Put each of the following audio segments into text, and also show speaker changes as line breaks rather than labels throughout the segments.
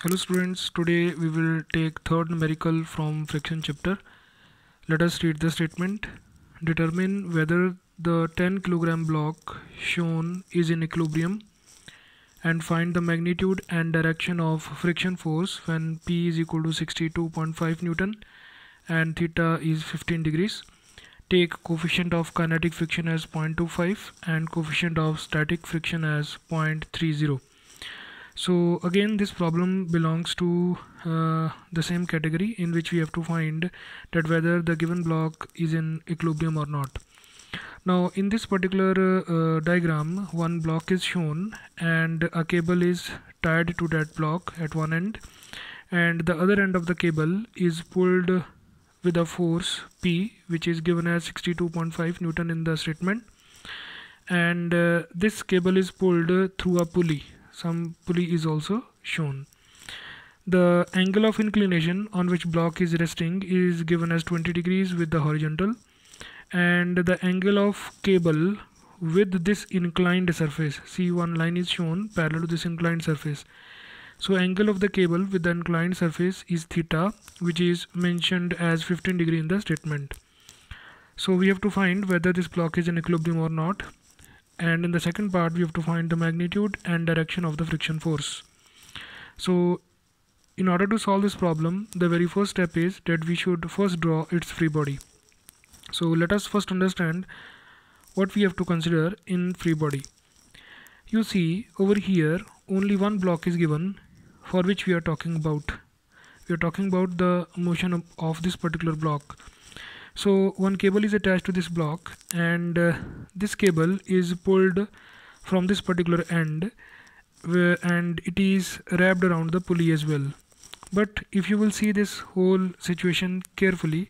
Hello students, today we will take third numerical from friction chapter. Let us read the statement. Determine whether the 10 kilogram block shown is in equilibrium and find the magnitude and direction of friction force when P is equal to 62.5 Newton and theta is 15 degrees. Take coefficient of kinetic friction as 0.25 and coefficient of static friction as 0.30 so again this problem belongs to uh, the same category in which we have to find that whether the given block is in equilibrium or not. Now in this particular uh, diagram one block is shown and a cable is tied to that block at one end and the other end of the cable is pulled with a force P which is given as 62.5 Newton in the statement. And uh, this cable is pulled through a pulley some pulley is also shown. The angle of inclination on which block is resting is given as 20 degrees with the horizontal and the angle of cable with this inclined surface see one line is shown parallel to this inclined surface. So angle of the cable with the inclined surface is theta which is mentioned as 15 degree in the statement. So we have to find whether this block is in equilibrium or not and in the second part we have to find the magnitude and direction of the friction force. So in order to solve this problem the very first step is that we should first draw its free body. So let us first understand what we have to consider in free body. You see over here only one block is given for which we are talking about. We are talking about the motion of this particular block so one cable is attached to this block and uh, this cable is pulled from this particular end and it is wrapped around the pulley as well. But if you will see this whole situation carefully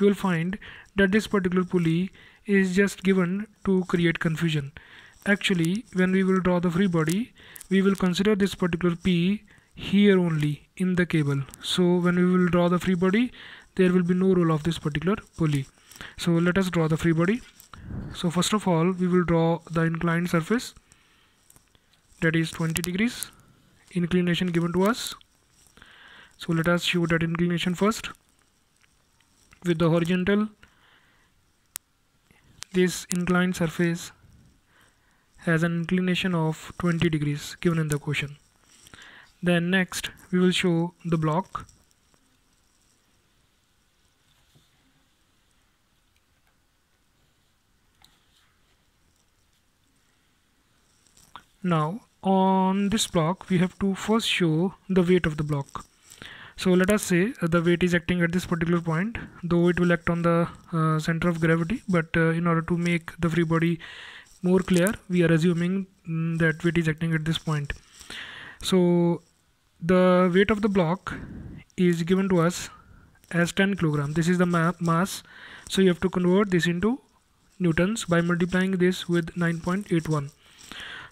you will find that this particular pulley is just given to create confusion. Actually when we will draw the free body we will consider this particular p here only in the cable. So when we will draw the free body there will be no role of this particular pulley. So let us draw the free body. So first of all we will draw the inclined surface. That is 20 degrees. Inclination given to us. So let us show that inclination first. With the horizontal this inclined surface has an inclination of 20 degrees given in the question then next we will show the block now on this block we have to first show the weight of the block. So let us say uh, the weight is acting at this particular point though it will act on the uh, center of gravity but uh, in order to make the free body more clear we are assuming mm, that weight is acting at this point. So the weight of the block is given to us as 10 kilogram. This is the ma mass. So you have to convert this into newtons by multiplying this with 9.81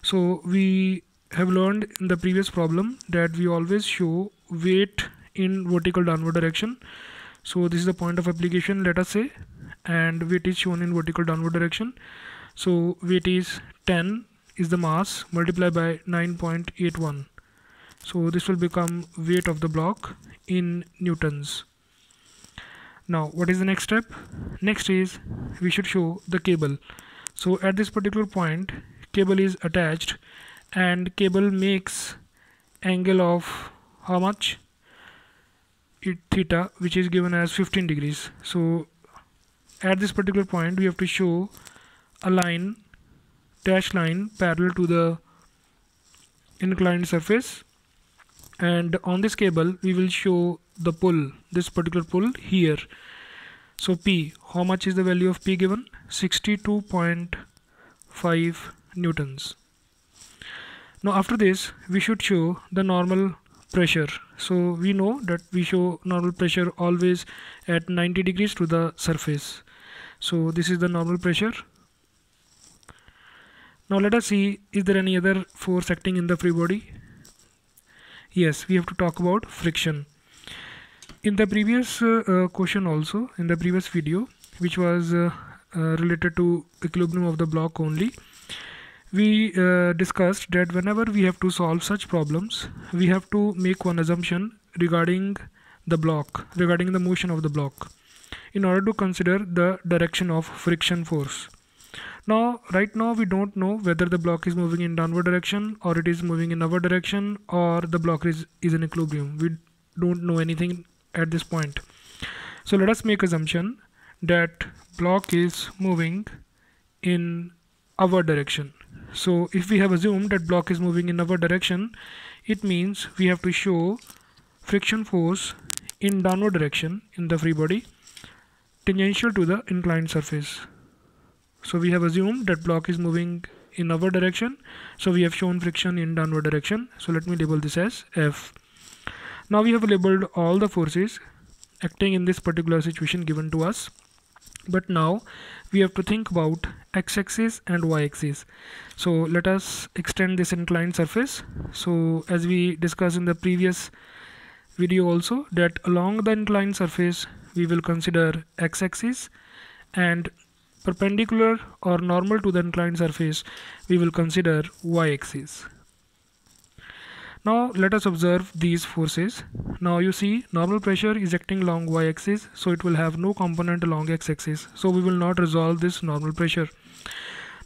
so we have learned in the previous problem that we always show weight in vertical downward direction. So this is the point of application let us say and weight is shown in vertical downward direction. So weight is 10 is the mass multiplied by 9.81 so this will become weight of the block in newtons. Now what is the next step? Next is we should show the cable. So at this particular point cable is attached and cable makes angle of how much? It theta which is given as 15 degrees. So at this particular point we have to show a line dash line parallel to the inclined surface. And on this cable we will show the pull this particular pull here. So p how much is the value of p given? 62.5 newtons. Now after this we should show the normal pressure. So we know that we show normal pressure always at 90 degrees to the surface. So this is the normal pressure. Now let us see is there any other force acting in the free body? Yes we have to talk about friction. In the previous uh, uh, question also in the previous video which was uh, uh related to equilibrium of the block only we uh, discussed that whenever we have to solve such problems we have to make one assumption regarding the block regarding the motion of the block in order to consider the direction of friction force. Now right now we don't know whether the block is moving in downward direction or it is moving in upward direction or the block is, is in equilibrium. We don't know anything at this point. So let us make assumption that block is moving in our direction so if we have assumed that block is moving in our direction it means we have to show friction force in downward direction in the free body tangential to the inclined surface. So we have assumed that block is moving in our direction. So we have shown friction in downward direction. So let me label this as F. Now we have labeled all the forces acting in this particular situation given to us but now we have to think about x-axis and y-axis. So let us extend this inclined surface. So as we discussed in the previous video also that along the inclined surface we will consider x-axis and perpendicular or normal to the inclined surface we will consider y-axis now let us observe these forces. Now you see normal pressure is acting along y-axis so it will have no component along x-axis. So we will not resolve this normal pressure.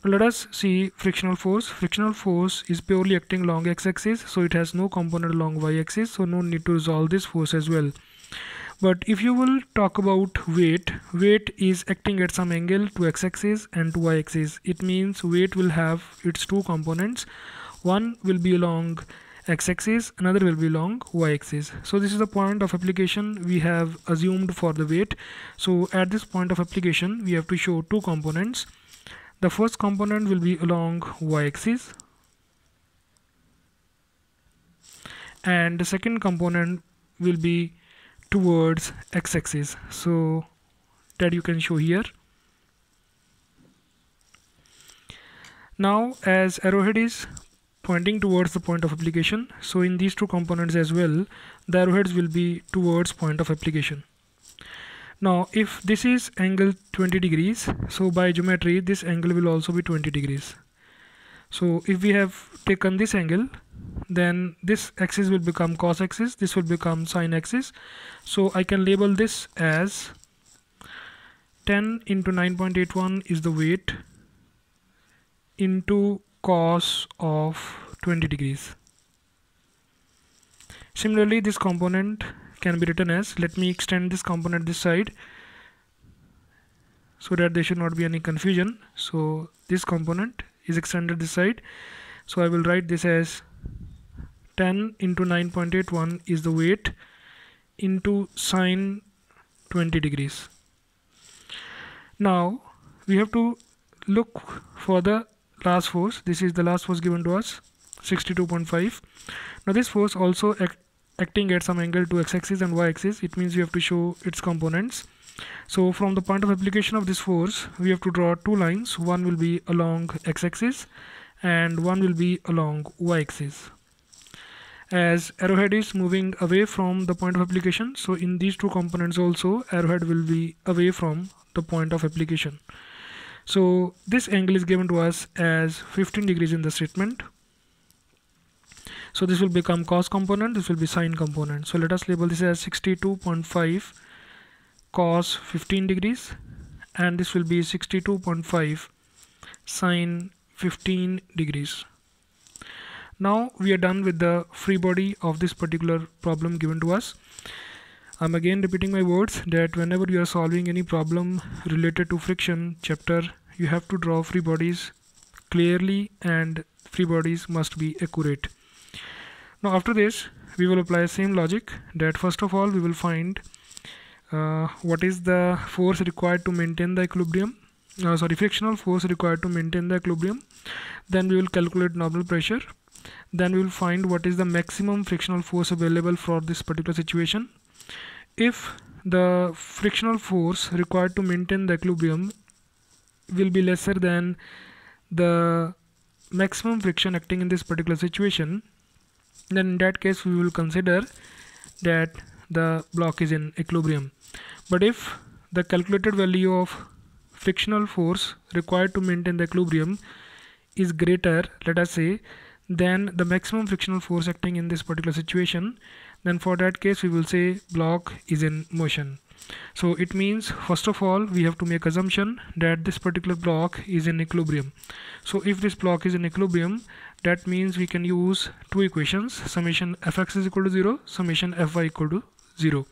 Now let us see frictional force. Frictional force is purely acting along x-axis so it has no component along y-axis so no need to resolve this force as well. But if you will talk about weight, weight is acting at some angle to x-axis and to y-axis. It means weight will have its two components. One will be along x-axis another will be along y-axis. So this is the point of application we have assumed for the weight. So at this point of application we have to show two components. The first component will be along y-axis. And the second component will be towards x-axis. So that you can show here. Now as arrowhead is pointing towards the point of application. So in these two components as well the arrowheads will be towards point of application. Now if this is angle 20 degrees so by geometry this angle will also be 20 degrees. So if we have taken this angle then this axis will become cos axis this will become sine axis. So I can label this as 10 into 9.81 is the weight into cos of 20 degrees. Similarly this component can be written as let me extend this component this side so that there should not be any confusion. So this component is extended this side. So I will write this as 10 into 9.81 is the weight into sine 20 degrees. Now we have to look for the last force. This is the last force given to us 62.5 now this force also act, acting at some angle to x-axis and y-axis. It means we have to show its components. So from the point of application of this force we have to draw two lines. One will be along x-axis and one will be along y-axis. As arrowhead is moving away from the point of application so in these two components also arrowhead will be away from the point of application so this angle is given to us as 15 degrees in the statement. So this will become cos component this will be sine component. So let us label this as 62.5 cos 15 degrees and this will be 62.5 sine 15 degrees. Now we are done with the free body of this particular problem given to us I'm again repeating my words that whenever you are solving any problem related to friction chapter you have to draw free bodies clearly and free bodies must be accurate. Now after this we will apply same logic that first of all we will find uh, what is the force required to maintain the equilibrium uh, sorry frictional force required to maintain the equilibrium. Then we will calculate normal pressure. Then we will find what is the maximum frictional force available for this particular situation if the frictional force required to maintain the equilibrium will be lesser than the maximum friction acting in this particular situation then in that case we will consider that the block is in equilibrium. But if the calculated value of frictional force required to maintain the equilibrium is greater let us say than the maximum frictional force acting in this particular situation then for that case we will say block is in motion. So it means first of all we have to make assumption that this particular block is in equilibrium. So if this block is in equilibrium that means we can use two equations summation fx is equal to 0 summation fy equal to 0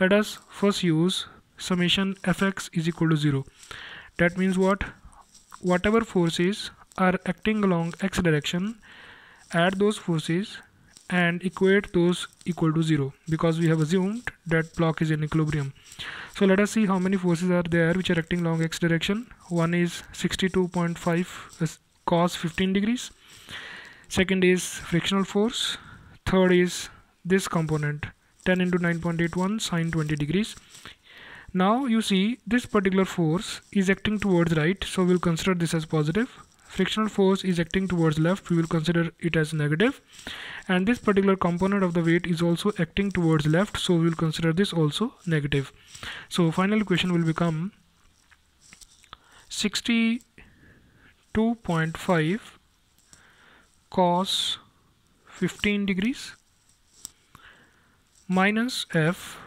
let us first use summation fx is equal to 0 that means what? Whatever forces are acting along x direction add those forces and equate those equal to 0 because we have assumed that block is in equilibrium. So let us see how many forces are there which are acting along x direction. One is 62.5 uh, cos 15 degrees. Second is frictional force. Third is this component 10 into 9.81 sine 20 degrees. Now you see this particular force is acting towards right so we'll consider this as positive frictional force is acting towards left we will consider it as negative. And this particular component of the weight is also acting towards left so we will consider this also negative. So final equation will become 62.5 cos 15 degrees minus f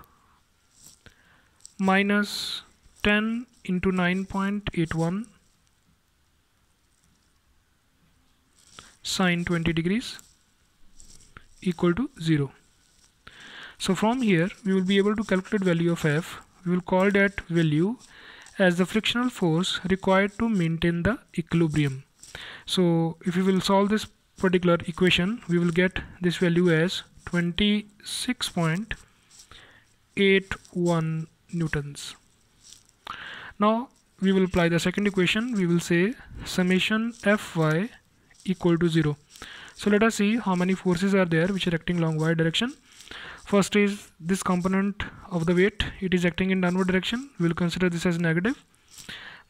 minus 10 into 9.81 sine 20 degrees equal to 0. So from here we will be able to calculate value of F. We will call that value as the frictional force required to maintain the equilibrium. So if we will solve this particular equation we will get this value as 26.81 newtons. Now we will apply the second equation we will say summation Fy equal to 0 so let us see how many forces are there which are acting along y direction. First is this component of the weight. It is acting in downward direction. We'll consider this as negative.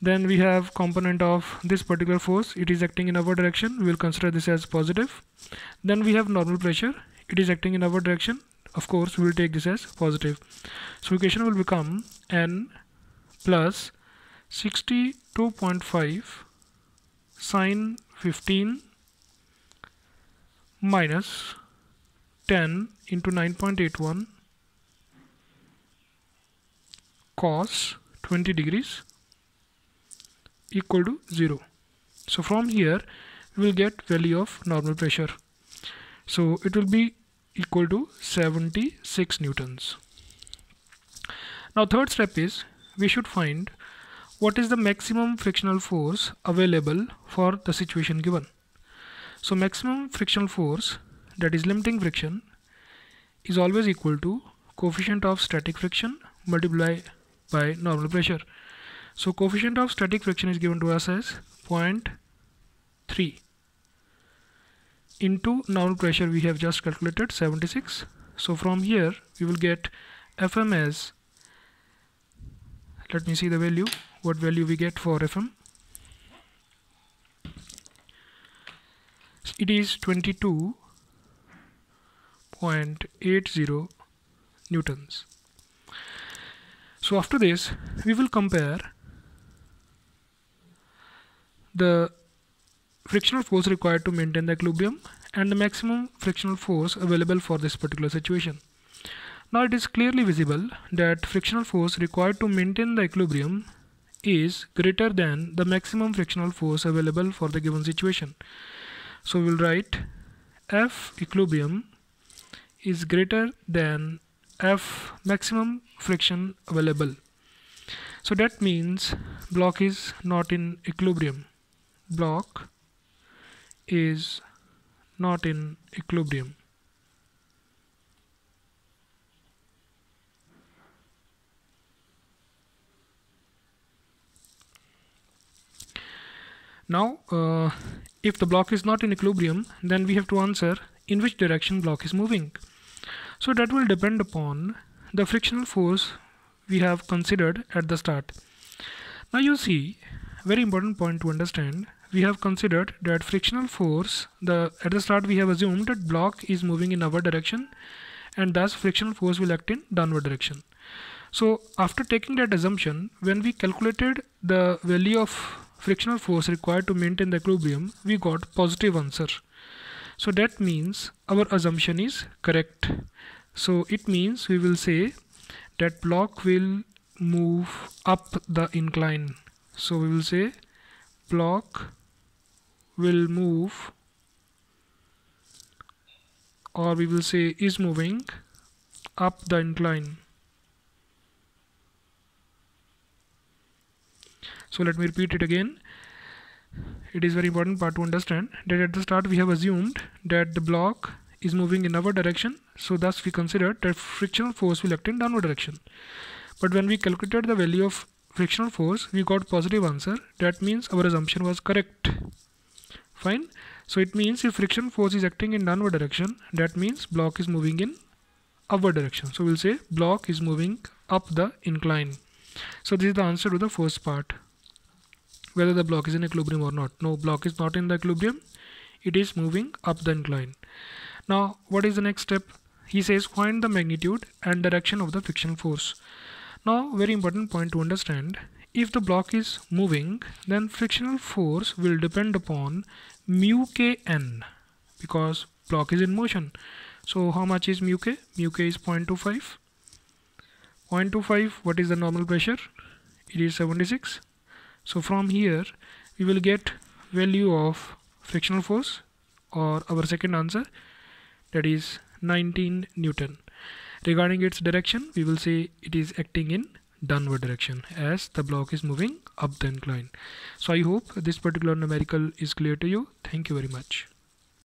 Then we have component of this particular force. It is acting in upward direction. We will consider this as positive. Then we have normal pressure. It is acting in upward direction. Of course we will take this as positive. So equation will become n plus 62.5 sine 15 minus 10 into 9.81 cos 20 degrees equal to 0 so from here we will get value of normal pressure. So it will be equal to 76 newtons. Now third step is we should find what is the maximum frictional force available for the situation given. So maximum frictional force that is limiting friction is always equal to coefficient of static friction multiplied by normal pressure. So coefficient of static friction is given to us as 0.3 into normal pressure we have just calculated 76 so from here we will get fm as let me see the value what value we get for FM it is 22.80 newtons so after this we will compare the frictional force required to maintain the equilibrium and the maximum frictional force available for this particular situation now it is clearly visible that frictional force required to maintain the equilibrium is greater than the maximum frictional force available for the given situation. So we'll write F equilibrium is greater than F maximum friction available. So that means block is not in equilibrium. Block is not in equilibrium. Now, uh, if the block is not in equilibrium, then we have to answer in which direction block is moving. So that will depend upon the frictional force we have considered at the start. Now you see, very important point to understand, we have considered that frictional force, the at the start we have assumed that block is moving in upward direction and thus frictional force will act in downward direction. So after taking that assumption, when we calculated the value of frictional force required to maintain the equilibrium we got positive answer. So that means our assumption is correct. So it means we will say that block will move up the incline. So we will say block will move or we will say is moving up the incline so let me repeat it again. It is very important part to understand that at the start we have assumed that the block is moving in our direction. So thus we considered that frictional force will act in downward direction. But when we calculated the value of frictional force we got positive answer. That means our assumption was correct. Fine? So it means if friction force is acting in downward direction that means block is moving in upward direction. So we'll say block is moving up the incline. So this is the answer to the first part whether the block is in equilibrium or not. No block is not in the equilibrium. It is moving up the incline. Now what is the next step? He says find the magnitude and direction of the frictional force. Now very important point to understand. If the block is moving then frictional force will depend upon mu kn because block is in motion. So how much is mu k? Mu k is 0.25 0.25 what is the normal pressure? It is 76 so from here we will get value of frictional force or our second answer that is 19 Newton. Regarding its direction we will say it is acting in downward direction as the block is moving up the incline. So I hope this particular numerical is clear to you. Thank you very much